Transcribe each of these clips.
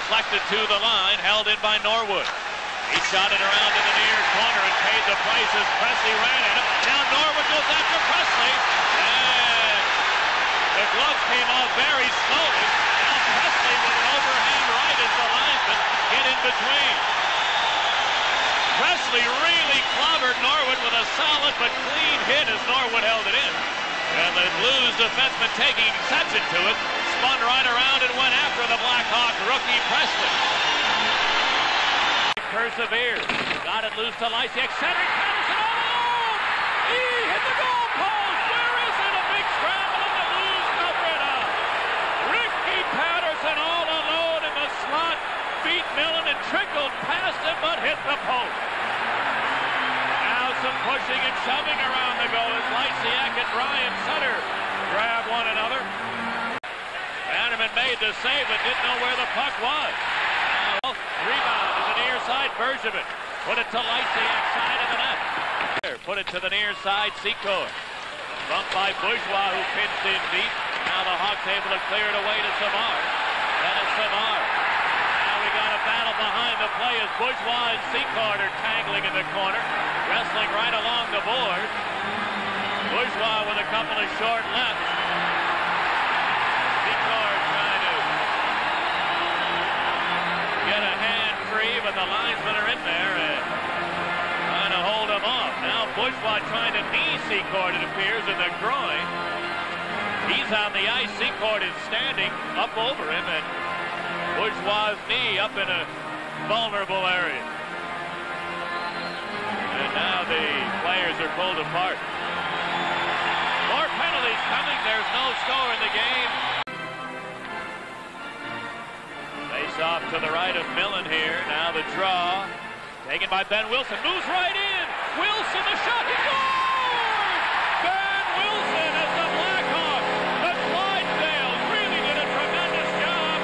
deflected to the line, held in by Norwood. He shot it around in the near corner and paid the price as Presley ran at him. Now Norwood goes after Presley. And the gloves came off very slowly. Now Presley with an overhand right as the linesman get in between. Presley really clobbered Norwood with a solid but clean hit as Norwood held it in. And the Blues defenseman taking exception to it, spun right around and went after the Blackhawk rookie Presley. Perseveres. Got it loose to Lysiak. Center Paterson alone. He hit the goal post. Where is it? A big scramble and the Blues cover it up. Ricky Paterson all alone in the slot. Beat Millen and trickled past him but hit the post. Pushing and shoving around the goal as Lysiak and Brian Sutter grab one another. Bannerman made the save but didn't know where the puck was. Now, rebound to the near side, Bergevin. Put it to Lysiak, side of the net. Put it to the near side, Secord. Bumped by Bourgeois, who pinched in deep. Now the Hawks able to clear it away to Savard. That is Savard. Now we got a battle behind the play as Bourgeois and Secord are tangling in the corner. Wrestling right along the board. Bourgeois with a couple of short lefts. Secord trying to get a hand free, but the linesmen are in there and trying to hold him off. Now Bourgeois trying to knee Secord, it appears, in the groin. He's on the ice. Secord is standing up over him, and Bourgeois' knee up in a vulnerable area. And now the players are pulled apart. More penalties coming. There's no score in the game. Face off to the right of Millen here. Now the draw. Taken by Behn Wilson. Moves right in. Wilson, the shot. He! Behn Wilson the Clydesdales really did a tremendous job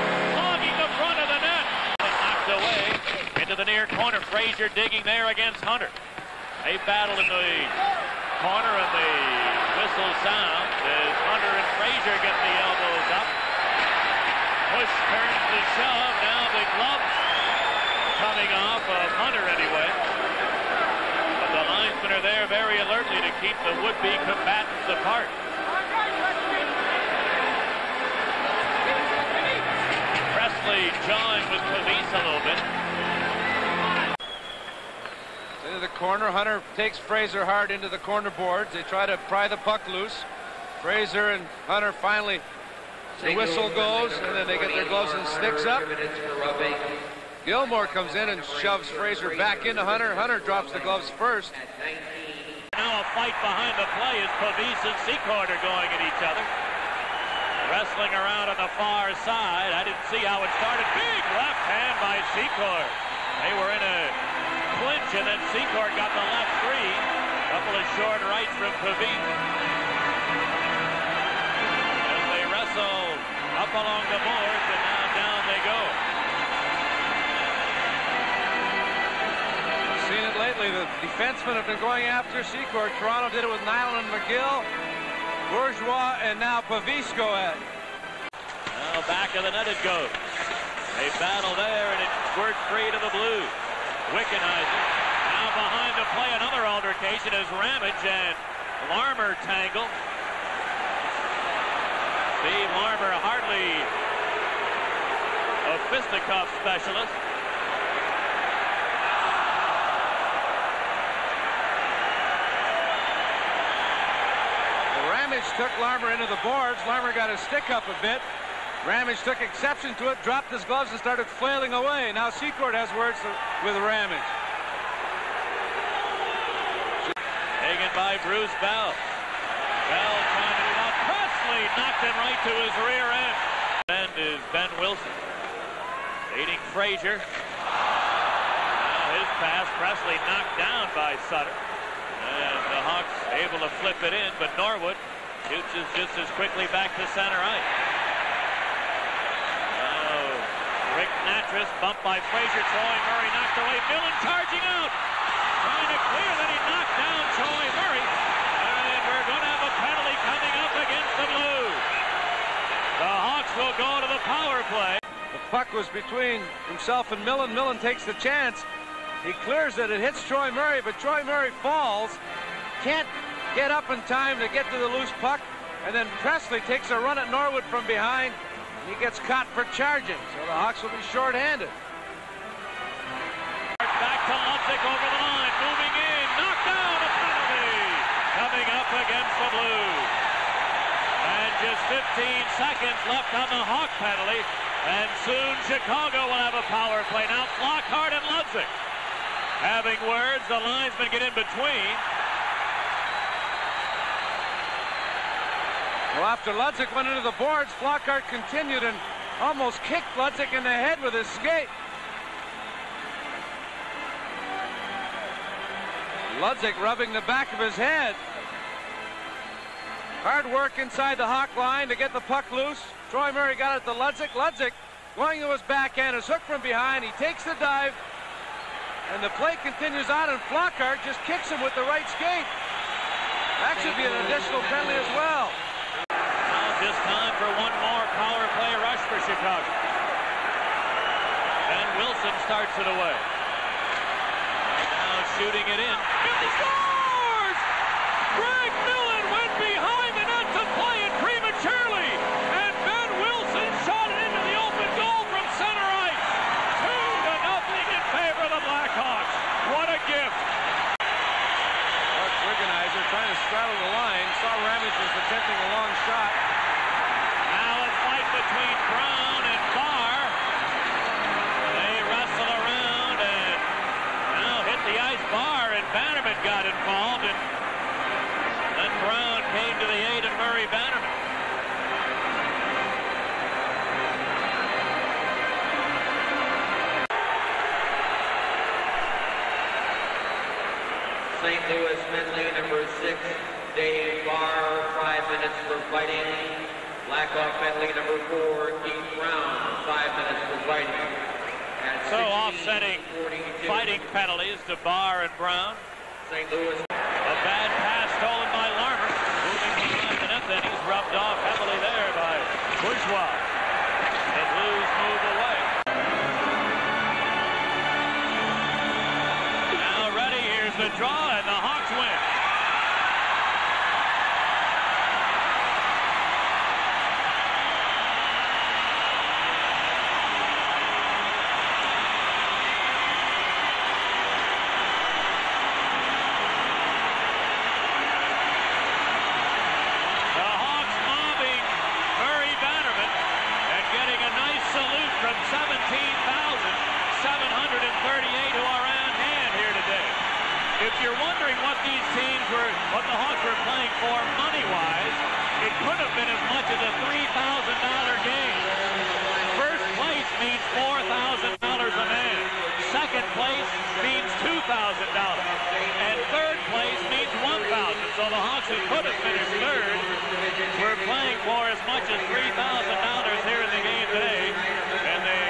the front of the net. Knocked away into the near corner. Fraser digging there against Hunter. They battle in the corner and the whistle sound as Hunter and Fraser get the elbows up. Push turns to shove. Now the gloves coming off of Hunter anyway. But the linesmen are there very alertly to keep the would-be combatants apart. Presley jawing with Pavis a little bit. Into the corner. Hunter takes Fraser hard into the corner boards. They try to pry the puck loose. Fraser and Hunter finally, the whistle goes, and then they get their gloves and sticks up. Gilmour comes in and shoves Fraser back into Hunter. Hunter drops the gloves first. Now a fight behind the play as Pavis and Secord are going at each other. Wrestling around on the far side. I didn't see how it started. Big left hand by Secord. They were in a clinch, and then Secord got the left three. Couple of short rights from Pavis. As they wrestle up along the boards, and now down they go. Seen it lately. The defensemen have been going after Secord. Toronto did it with Nylund and McGill. Bourgeois and now Pavis go at. Now back of the net it goes. They battle there, and it squirts free to the Blues. Wickenheiser now behind to play. Another altercation as Ramage and Larmer tangle. Steve Larmer hardly a fisticuff specialist. Ramage took Larmer into the boards. Larmer got his stick up a bit. Ramage took exception to it, dropped his gloves, and started flailing away. Now Secord has words with Ramage. Taken by Bruce Bell. Bell trying to out. Presley knocked him right to his rear end. End is Behn Wilson. Leading Fraser. Now his pass, Presley knocked down by Sutter. And the Hawks able to flip it in, but Norwood shoots just as quickly back to center ice. Now Rick Nattress bumped by Fraser. Troy Murray knocked away. Millen charging out. Trying to clear, then he knocked down Troy Murray. And we're going to have a penalty coming up against the Blues. The Hawks will go to the power play. The puck was between himself and Millen. Millen takes the chance. He clears it. It hits Troy Murray, but Troy Murray falls. Can't get up in time to get to the loose puck. And then Presley takes a run at Norwood from behind. He gets caught for charging. So the Hawks will be shorthanded. Back to Ludzik over the line. Moving in. Knocked down. A penalty. Coming up against the Blues. And just 15 seconds left on the Hawk penalty. And soon Chicago will have a power play. Now Flockhart and Ludzik having words. The linesmen get in between. Well, after Ludzik went into the boards, Flockhart continued and almost kicked Ludzik in the head with his skate. Ludzik rubbing the back of his head. Hard work inside the Hawk line to get the puck loose. Troy Murray got it to Ludzik. Ludzik going to his backhand, is hooked from behind. He takes the dive, and the play continues on, and Flockhart just kicks him with the right skate. That should be an additional penalty as well. Time for one more power play rush for Chicago. And Wilson starts it away. Now shooting it in. Billy scores! Greg Millen went behind the net to play it prematurely. And Behn Wilson shot it into the open goal from center ice. Two to nothing in favor of the Blackhawks. What a gift. Mark Wickenheiser trying to straddle the line. Saw Ramage was attempting a long shot. Now a fight between Brown and Barr. They wrestle around and now hit the ice. Barr and Bannerman got involved and then Brown came to the aid of Murray Bannerman. St. Louis Medley number six, Dave Barr, five minutes for fighting. Blackhawk Medley number four, Keith Brown, five minutes for fighting. At So 16, offsetting 42, fighting penalties to Barr and Brown. St. Louis A bad pass stolen by Larmer. Moving behind the net then he's rubbed off heavily there by Bourgeois. What the Hawks were playing for money-wise, it could have been as much as a $3,000 game. First place means $4,000 a man. Second place means $2,000. And third place means $1,000. So the Hawks who could have finished third were playing for as much as $3,000 here in the game today. And they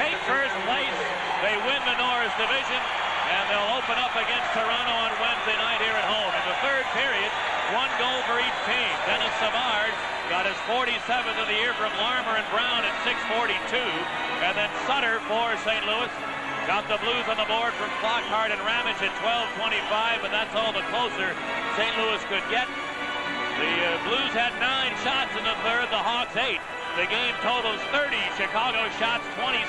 take first place. They win the Norris Division. And they'll open up against Toronto on Wednesday night here at home. In the third period, one goal for each team. Denis Savard got his 47th of the year from Larmer and Brown at 642. And then Sutter for St. Louis. Got the Blues on the board from Flockhart and Ramage at 12.25, but that's all the closer St. Louis could get. The uh, Blues had nine shots in the third, the Hawks eight. The game totals 30. Chicago shots 27,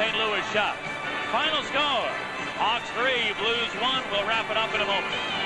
St. Louis shots. Final score, Hawks three, Blues one. We'll wrap it up in a moment.